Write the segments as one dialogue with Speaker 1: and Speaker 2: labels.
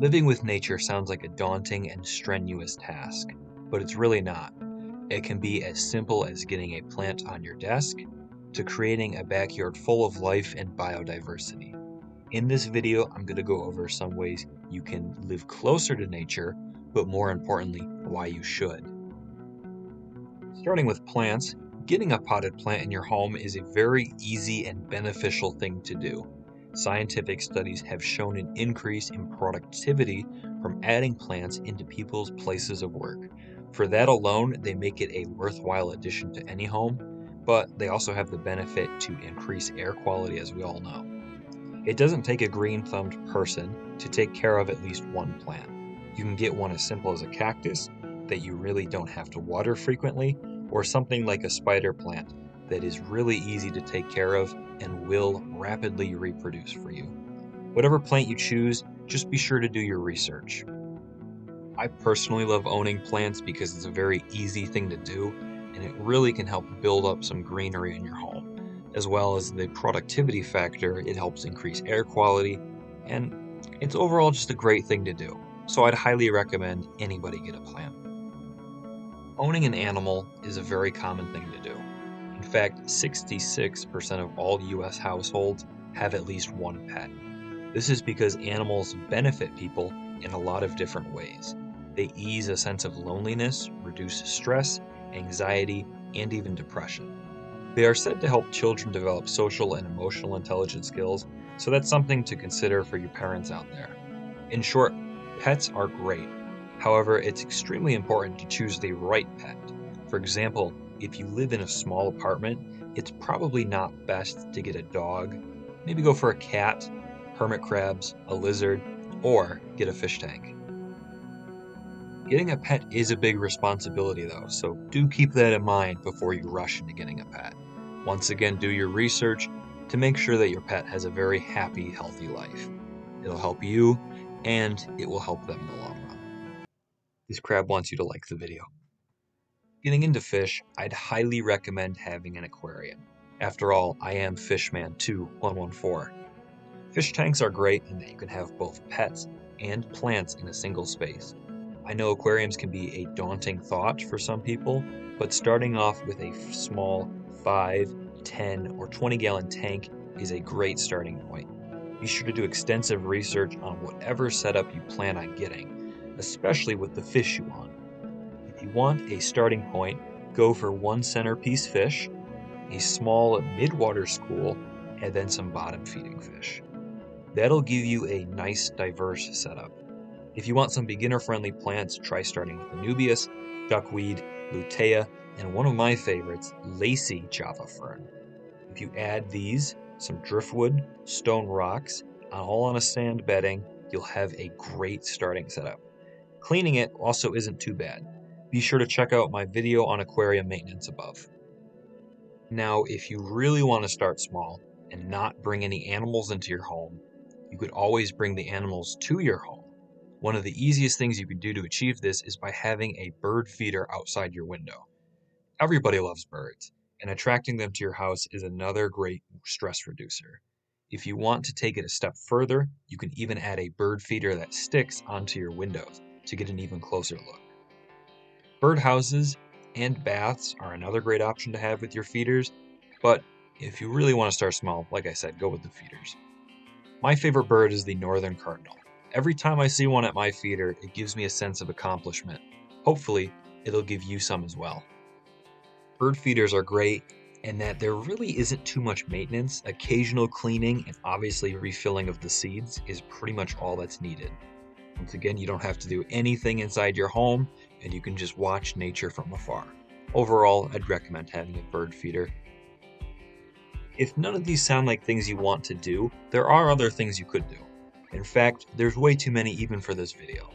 Speaker 1: Living with nature sounds like a daunting and strenuous task, but it's really not. It can be as simple as getting a plant on your desk to creating a backyard full of life and biodiversity. In this video, I'm going to go over some ways you can live closer to nature, but more importantly, why you should. Starting with plants, getting a potted plant in your home is a very easy and beneficial thing to do. Scientific studies have shown an increase in productivity from adding plants into people's places of work. For that alone, they make it a worthwhile addition to any home, but they also have the benefit to increase air quality, as we all know. It doesn't take a green thumbed person to take care of at least one plant. You can get one as simple as a cactus that you really don't have to water frequently, or something like a spider plant that is really easy to take care of and will rapidly reproduce for you. Whatever plant you choose, just be sure to do your research. I personally love owning plants because it's a very easy thing to do and it really can help build up some greenery in your home as well as the productivity factor, it helps increase air quality, and it's overall just a great thing to do. So I'd highly recommend anybody get a plant. Owning an animal is a very common thing to do. In fact, 66% of all US households have at least one pet. This is because animals benefit people in a lot of different ways. They ease a sense of loneliness, reduce stress, anxiety, and even depression. They are said to help children develop social and emotional intelligence skills, so that's something to consider for your parents out there. In short, pets are great. However, it's extremely important to choose the right pet. For example, if you live in a small apartment, it's probably not best to get a dog. Maybe go for a cat, hermit crabs, a lizard, or get a fish tank. Getting a pet is a big responsibility though, so do keep that in mind before you rush into getting a pet. Once again, do your research to make sure that your pet has a very happy, healthy life. It'll help you and it will help them in the long run. This crab wants you to like the video. Getting into fish, I'd highly recommend having an aquarium. After all, I am Fishman 2114. Fish tanks are great in that you can have both pets and plants in a single space. I know aquariums can be a daunting thought for some people, but starting off with a small 5, 10, or 20 gallon tank is a great starting point. Be sure to do extensive research on whatever setup you plan on getting, especially with the fish you want. If you want a starting point, go for one centerpiece fish, a small mid-water school, and then some bottom feeding fish. That'll give you a nice diverse setup. If you want some beginner-friendly plants, try starting with Anubias, duckweed, lutea, and one of my favorites, lacy java fern. If you add these, some driftwood, stone rocks, all on a sand bedding, you'll have a great starting setup. Cleaning it also isn't too bad. Be sure to check out my video on aquarium maintenance above. Now, if you really want to start small and not bring any animals into your home, you could always bring the animals to your home. One of the easiest things you can do to achieve this is by having a bird feeder outside your window. Everybody loves birds, and attracting them to your house is another great stress reducer. If you want to take it a step further, you can even add a bird feeder that sticks onto your windows to get an even closer look. Bird houses and baths are another great option to have with your feeders, but if you really want to start small, like I said, go with the feeders. My favorite bird is the northern cardinal. Every time I see one at my feeder, it gives me a sense of accomplishment. Hopefully, it'll give you some as well. Bird feeders are great in that there really isn't too much maintenance. Occasional cleaning and obviously refilling of the seeds is pretty much all that's needed. Once again, you don't have to do anything inside your home and you can just watch nature from afar. Overall, I'd recommend having a bird feeder. If none of these sound like things you want to do, there are other things you could do. In fact, there's way too many even for this video.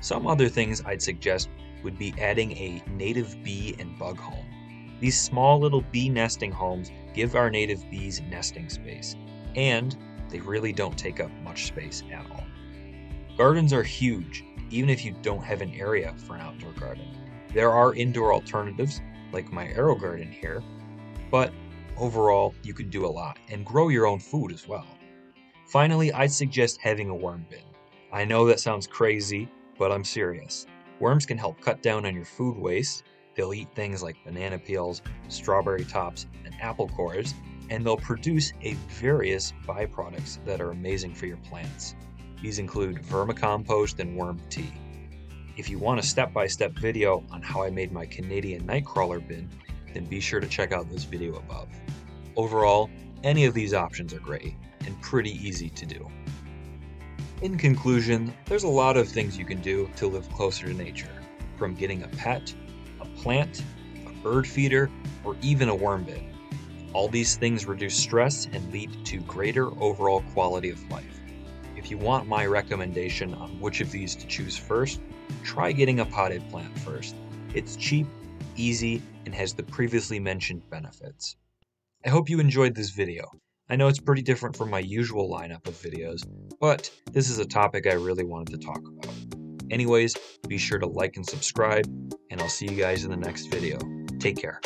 Speaker 1: Some other things I'd suggest would be adding a native bee and bug home. These small little bee nesting homes give our native bees nesting space, and they really don't take up much space at all. Gardens are huge, even if you don't have an area for an outdoor garden. There are indoor alternatives, like my AeroGarden here, but overall, you can do a lot and grow your own food as well. Finally, I'd suggest having a worm bin. I know that sounds crazy, but I'm serious. Worms can help cut down on your food waste. They'll eat things like banana peels, strawberry tops, and apple cores, and they'll produce a various byproducts that are amazing for your plants. These include vermicompost and worm tea. If you want a step-by-step video on how I made my Canadian nightcrawler bin, then be sure to check out this video above. Overall, any of these options are great and pretty easy to do. In conclusion, there's a lot of things you can do to live closer to nature, from getting a pet, a plant, a bird feeder, or even a worm bin. All these things reduce stress and lead to greater overall quality of life. If you want my recommendation on which of these to choose first, try getting a potted plant first. It's cheap, easy, and has the previously mentioned benefits. I hope you enjoyed this video. I know it's pretty different from my usual lineup of videos, but this is a topic I really wanted to talk about. Anyways, be sure to like and subscribe, and I'll see you guys in the next video. Take care.